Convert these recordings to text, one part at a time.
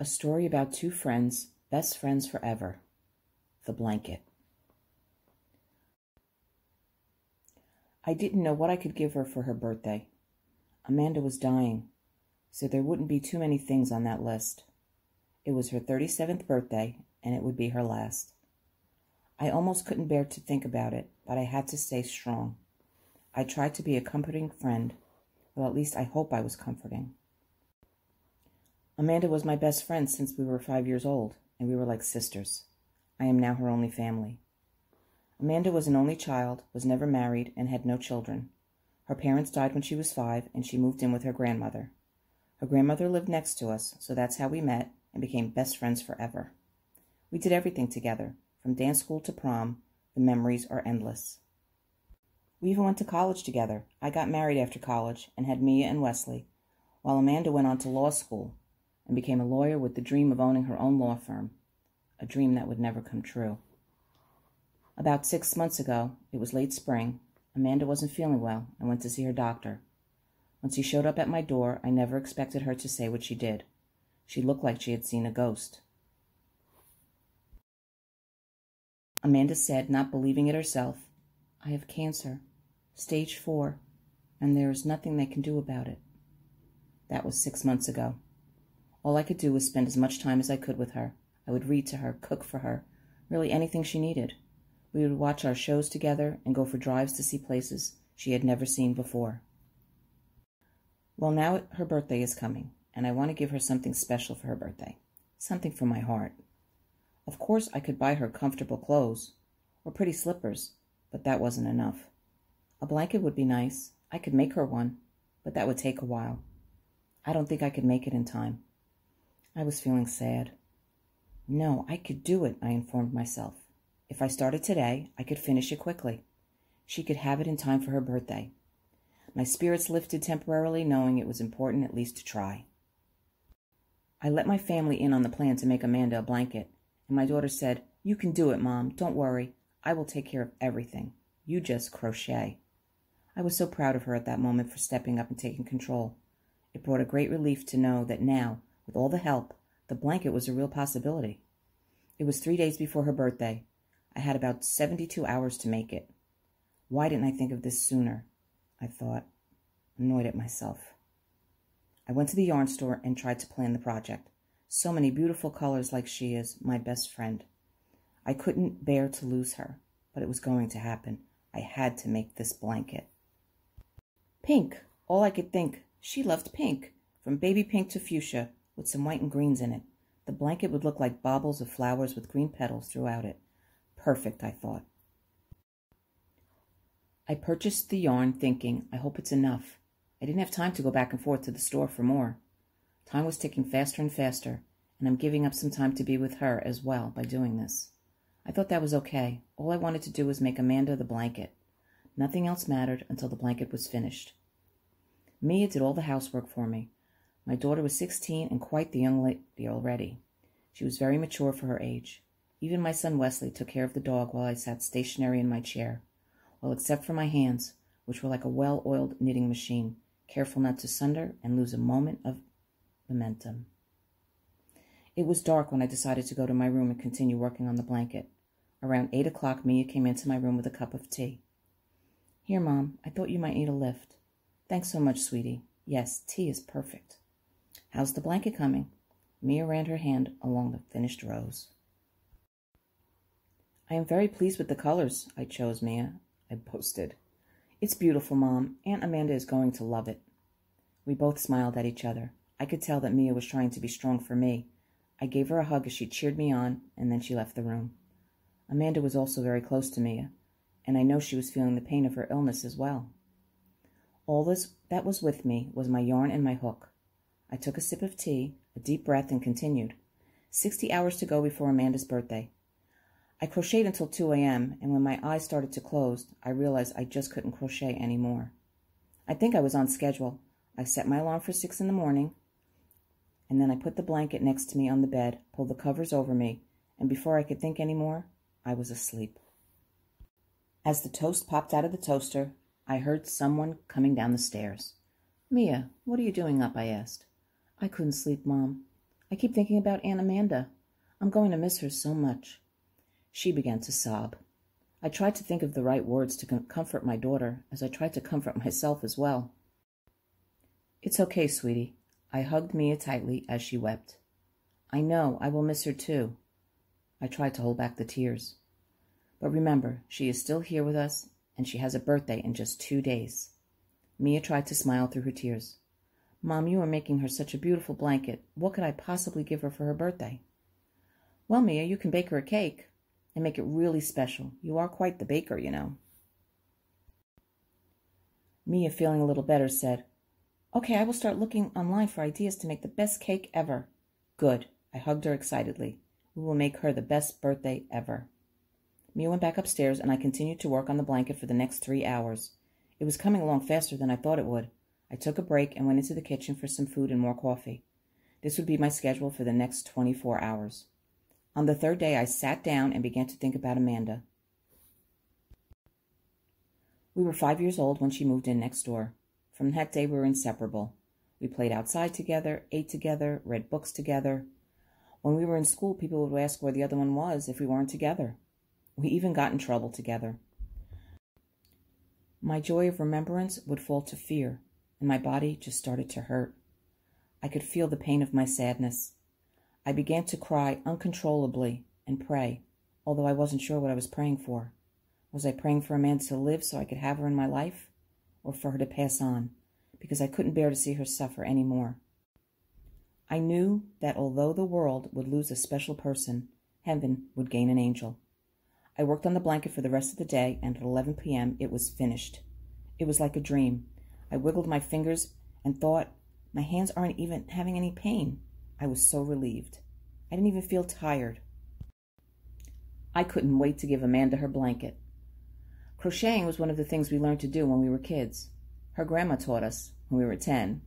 A story about two friends, best friends forever. The blanket. I didn't know what I could give her for her birthday. Amanda was dying, so there wouldn't be too many things on that list. It was her 37th birthday, and it would be her last. I almost couldn't bear to think about it, but I had to stay strong. I tried to be a comforting friend. Well, at least I hope I was comforting. Amanda was my best friend since we were five years old, and we were like sisters. I am now her only family. Amanda was an only child, was never married, and had no children. Her parents died when she was five, and she moved in with her grandmother. Her grandmother lived next to us, so that's how we met and became best friends forever. We did everything together, from dance school to prom. The memories are endless. We even went to college together. I got married after college and had Mia and Wesley, while Amanda went on to law school and became a lawyer with the dream of owning her own law firm, a dream that would never come true. About six months ago, it was late spring, Amanda wasn't feeling well and went to see her doctor. When she showed up at my door, I never expected her to say what she did. She looked like she had seen a ghost. Amanda said, not believing it herself, I have cancer, stage four, and there is nothing they can do about it. That was six months ago. All I could do was spend as much time as I could with her. I would read to her, cook for her, really anything she needed. We would watch our shows together and go for drives to see places she had never seen before. Well, now her birthday is coming, and I want to give her something special for her birthday, something from my heart. Of course, I could buy her comfortable clothes or pretty slippers, but that wasn't enough. A blanket would be nice. I could make her one, but that would take a while. I don't think I could make it in time. I was feeling sad. No, I could do it, I informed myself. If I started today, I could finish it quickly. She could have it in time for her birthday. My spirits lifted temporarily, knowing it was important at least to try. I let my family in on the plan to make Amanda a blanket, and my daughter said, You can do it, Mom. Don't worry. I will take care of everything. You just crochet. I was so proud of her at that moment for stepping up and taking control. It brought a great relief to know that now, with all the help, the blanket was a real possibility. It was three days before her birthday, I had about 72 hours to make it. Why didn't I think of this sooner? I thought, annoyed at myself. I went to the yarn store and tried to plan the project. So many beautiful colors like she is, my best friend. I couldn't bear to lose her, but it was going to happen. I had to make this blanket. Pink, all I could think. She loved pink, from baby pink to fuchsia, with some white and greens in it. The blanket would look like baubles of flowers with green petals throughout it. Perfect, I thought. I purchased the yarn thinking, I hope it's enough. I didn't have time to go back and forth to the store for more. Time was ticking faster and faster, and I'm giving up some time to be with her as well by doing this. I thought that was okay. All I wanted to do was make Amanda the blanket. Nothing else mattered until the blanket was finished. Mia did all the housework for me. My daughter was 16 and quite the young lady already. She was very mature for her age. Even my son Wesley took care of the dog while I sat stationary in my chair. Well, except for my hands, which were like a well oiled knitting machine, careful not to sunder and lose a moment of momentum. It was dark when I decided to go to my room and continue working on the blanket. Around eight o'clock, Mia came into my room with a cup of tea. Here, Mom, I thought you might need a lift. Thanks so much, sweetie. Yes, tea is perfect. How's the blanket coming? Mia ran her hand along the finished rows. I am very pleased with the colors I chose, Mia, I boasted. It's beautiful, Mom. Aunt Amanda is going to love it. We both smiled at each other. I could tell that Mia was trying to be strong for me. I gave her a hug as she cheered me on, and then she left the room. Amanda was also very close to Mia, and I know she was feeling the pain of her illness as well. All this that was with me was my yarn and my hook. I took a sip of tea, a deep breath, and continued. Sixty hours to go before Amanda's birthday. I crocheted until 2 a.m., and when my eyes started to close, I realized I just couldn't crochet anymore. I think I was on schedule. I set my alarm for 6 in the morning, and then I put the blanket next to me on the bed, pulled the covers over me, and before I could think any more, I was asleep. As the toast popped out of the toaster, I heard someone coming down the stairs. Mia, what are you doing up? I asked. I couldn't sleep, Mom. I keep thinking about Aunt Amanda. I'm going to miss her so much. She began to sob. I tried to think of the right words to comfort my daughter as I tried to comfort myself as well. It's okay, sweetie. I hugged Mia tightly as she wept. I know I will miss her too. I tried to hold back the tears. But remember, she is still here with us, and she has a birthday in just two days. Mia tried to smile through her tears. Mom, you are making her such a beautiful blanket. What could I possibly give her for her birthday? Well, Mia, you can bake her a cake and make it really special. You are quite the baker, you know. Mia, feeling a little better, said, Okay, I will start looking online for ideas to make the best cake ever. Good. I hugged her excitedly. We will make her the best birthday ever. Mia went back upstairs, and I continued to work on the blanket for the next three hours. It was coming along faster than I thought it would. I took a break and went into the kitchen for some food and more coffee. This would be my schedule for the next 24 hours. On the third day, I sat down and began to think about Amanda. We were five years old when she moved in next door. From that day, we were inseparable. We played outside together, ate together, read books together. When we were in school, people would ask where the other one was if we weren't together. We even got in trouble together. My joy of remembrance would fall to fear, and my body just started to hurt. I could feel the pain of my sadness. I began to cry uncontrollably and pray, although I wasn't sure what I was praying for. Was I praying for Amanda to live so I could have her in my life, or for her to pass on, because I couldn't bear to see her suffer any more? I knew that although the world would lose a special person, heaven would gain an angel. I worked on the blanket for the rest of the day, and at 11 p.m. it was finished. It was like a dream. I wiggled my fingers and thought, my hands aren't even having any pain. I was so relieved. I didn't even feel tired. I couldn't wait to give Amanda her blanket. Crocheting was one of the things we learned to do when we were kids. Her grandma taught us when we were 10.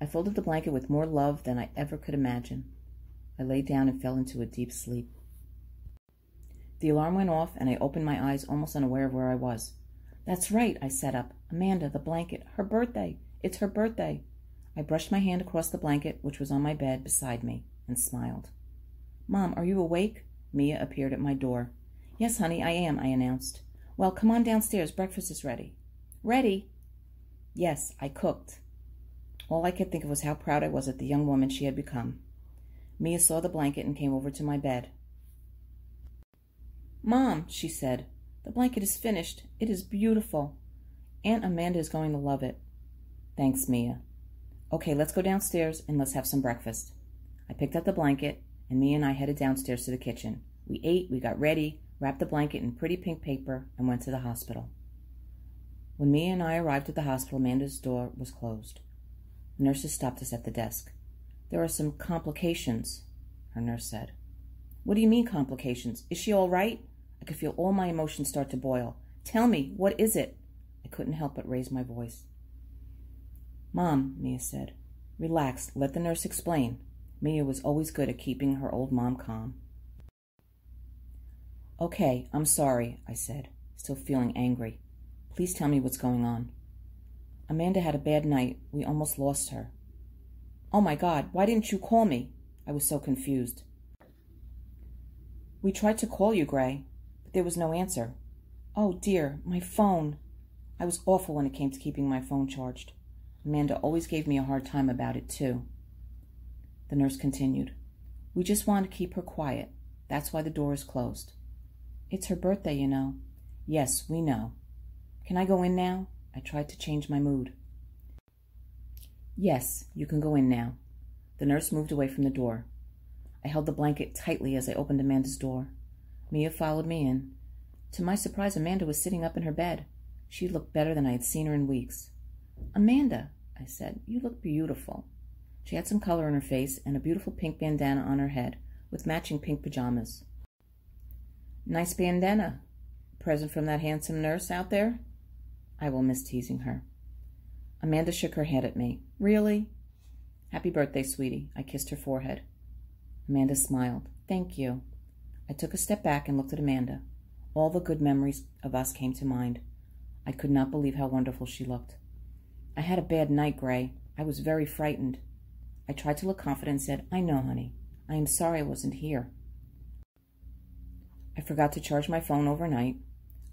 I folded the blanket with more love than I ever could imagine. I lay down and fell into a deep sleep. The alarm went off, and I opened my eyes almost unaware of where I was. That's right, I sat up. Amanda, the blanket. Her birthday. It's her birthday. I brushed my hand across the blanket, which was on my bed beside me, and smiled. Mom, are you awake? Mia appeared at my door. Yes, honey, I am, I announced. Well, come on downstairs. Breakfast is ready. Ready? Yes, I cooked. All I could think of was how proud I was of the young woman she had become. Mia saw the blanket and came over to my bed. Mom, she said, the blanket is finished. It is beautiful. Aunt Amanda is going to love it. Thanks, Mia. Okay, let's go downstairs and let's have some breakfast. I picked up the blanket, and Mia and I headed downstairs to the kitchen. We ate, we got ready, wrapped the blanket in pretty pink paper, and went to the hospital. When Mia and I arrived at the hospital, Amanda's door was closed. The nurses stopped us at the desk. There are some complications, her nurse said. What do you mean, complications? Is she all right? I could feel all my emotions start to boil. Tell me, what is it? I couldn't help but raise my voice. Mom, Mia said. Relax, let the nurse explain. Mia was always good at keeping her old mom calm. Okay, I'm sorry, I said, still feeling angry. Please tell me what's going on. Amanda had a bad night. We almost lost her. Oh my God, why didn't you call me? I was so confused. We tried to call you, Gray, there was no answer. Oh dear, my phone. I was awful when it came to keeping my phone charged. Amanda always gave me a hard time about it, too. The nurse continued. We just want to keep her quiet. That's why the door is closed. It's her birthday, you know. Yes, we know. Can I go in now? I tried to change my mood. Yes, you can go in now. The nurse moved away from the door. I held the blanket tightly as I opened Amanda's door. Mia followed me in. To my surprise, Amanda was sitting up in her bed. She looked better than I had seen her in weeks. Amanda, I said, you look beautiful. She had some color in her face and a beautiful pink bandana on her head with matching pink pajamas. Nice bandana. Present from that handsome nurse out there? I will miss teasing her. Amanda shook her head at me. Really? Happy birthday, sweetie. I kissed her forehead. Amanda smiled. Thank you. I took a step back and looked at Amanda. All the good memories of us came to mind. I could not believe how wonderful she looked. I had a bad night, Gray. I was very frightened. I tried to look confident and said, I know, honey. I am sorry I wasn't here. I forgot to charge my phone overnight.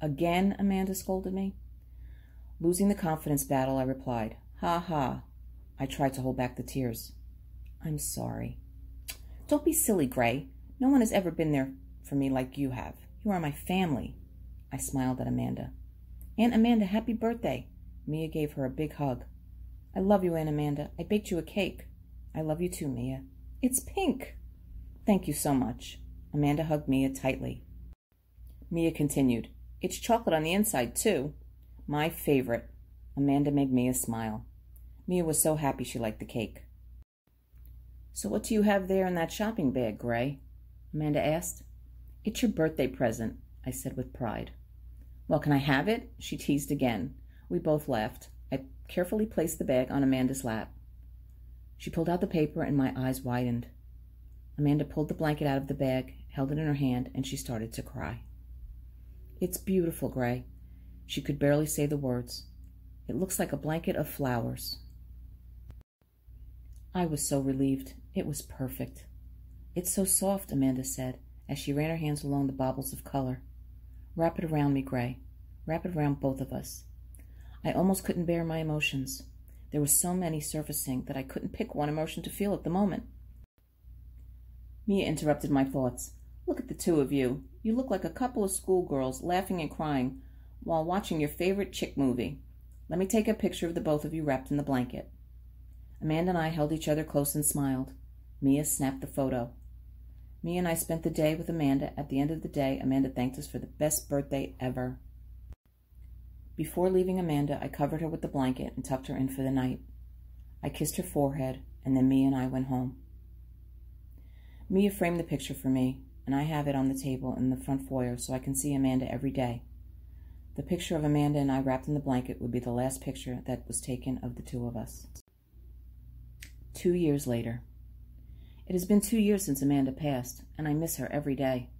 Again, Amanda scolded me. Losing the confidence battle, I replied, Ha ha. I tried to hold back the tears. I'm sorry. Don't be silly, Gray. No one has ever been there for me like you have. You are my family. I smiled at Amanda. Aunt Amanda, happy birthday. Mia gave her a big hug. I love you, Aunt Amanda. I baked you a cake. I love you too, Mia. It's pink. Thank you so much. Amanda hugged Mia tightly. Mia continued, It's chocolate on the inside, too. My favorite. Amanda made Mia smile. Mia was so happy she liked the cake. So what do you have there in that shopping bag, Gray? Amanda asked. It's your birthday present, I said with pride. Well, can I have it? She teased again. We both laughed. I carefully placed the bag on Amanda's lap. She pulled out the paper and my eyes widened. Amanda pulled the blanket out of the bag, held it in her hand, and she started to cry. It's beautiful, Gray. She could barely say the words. It looks like a blanket of flowers. I was so relieved. It was perfect. It's so soft, Amanda said, as she ran her hands along the baubles of color. Wrap it around me, Gray. Wrap it around both of us. I almost couldn't bear my emotions. There were so many surfacing that I couldn't pick one emotion to feel at the moment. Mia interrupted my thoughts. Look at the two of you. You look like a couple of schoolgirls laughing and crying while watching your favorite chick movie. Let me take a picture of the both of you wrapped in the blanket. Amanda and I held each other close and smiled. Mia snapped the photo. Mia and I spent the day with Amanda. At the end of the day, Amanda thanked us for the best birthday ever. Before leaving Amanda, I covered her with the blanket and tucked her in for the night. I kissed her forehead, and then Mia and I went home. Mia framed the picture for me, and I have it on the table in the front foyer so I can see Amanda every day. The picture of Amanda and I wrapped in the blanket would be the last picture that was taken of the two of us. Two years later. It has been two years since Amanda passed, and I miss her every day.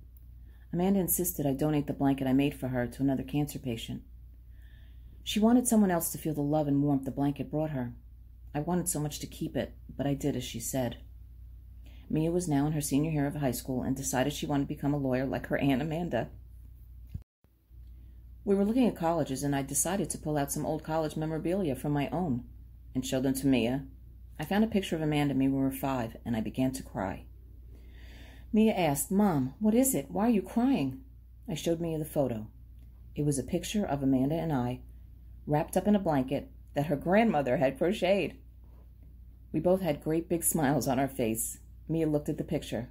Amanda insisted I donate the blanket I made for her to another cancer patient. She wanted someone else to feel the love and warmth the blanket brought her. I wanted so much to keep it, but I did as she said. Mia was now in her senior year of high school and decided she wanted to become a lawyer like her Aunt Amanda. We were looking at colleges, and I decided to pull out some old college memorabilia from my own and show them to Mia. I found a picture of Amanda when we were five, and I began to cry. Mia asked, Mom, what is it? Why are you crying? I showed Mia the photo. It was a picture of Amanda and I wrapped up in a blanket that her grandmother had crocheted. We both had great big smiles on our face. Mia looked at the picture.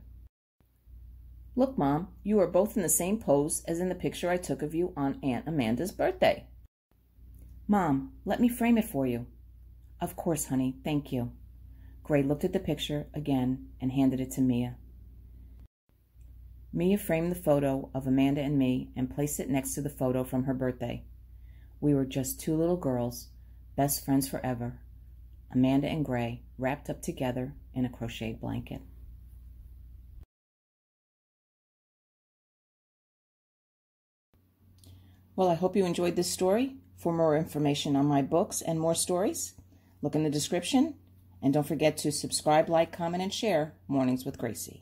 Look, Mom, you are both in the same pose as in the picture I took of you on Aunt Amanda's birthday. Mom, let me frame it for you. Of course, honey, thank you. Gray looked at the picture again and handed it to Mia. Mia framed the photo of Amanda and me and placed it next to the photo from her birthday. We were just two little girls, best friends forever, Amanda and Gray, wrapped up together in a crocheted blanket. Well, I hope you enjoyed this story. For more information on my books and more stories, look in the description. And don't forget to subscribe, like, comment, and share Mornings with GraCee.